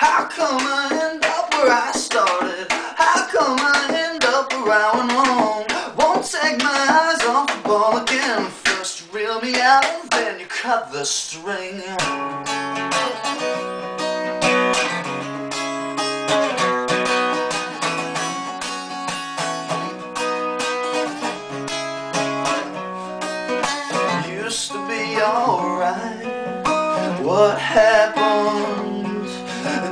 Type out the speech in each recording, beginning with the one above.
How come I end up where I started? How come I end up where I went wrong? Won't take my eyes off the ball again. First you reel me out and then you cut the string. Used to be alright. What happened?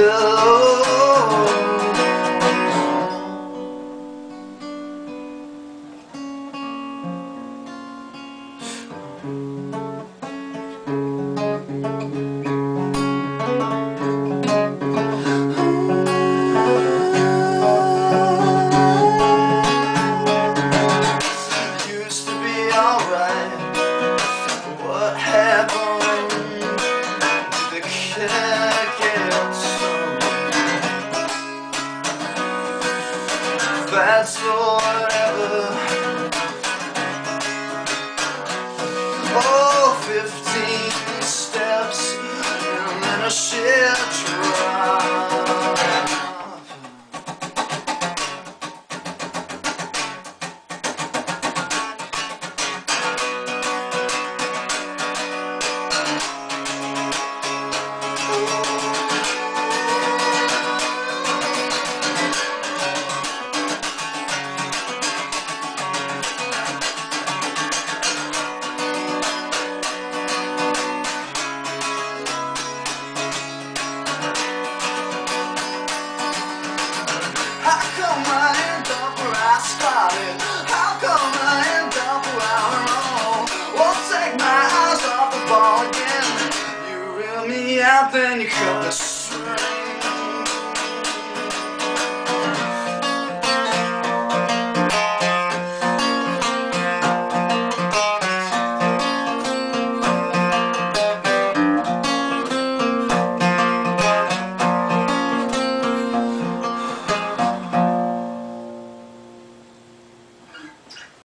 pillow. That's whatever. Oh, 15 steps and then a shit happen, you feel the same.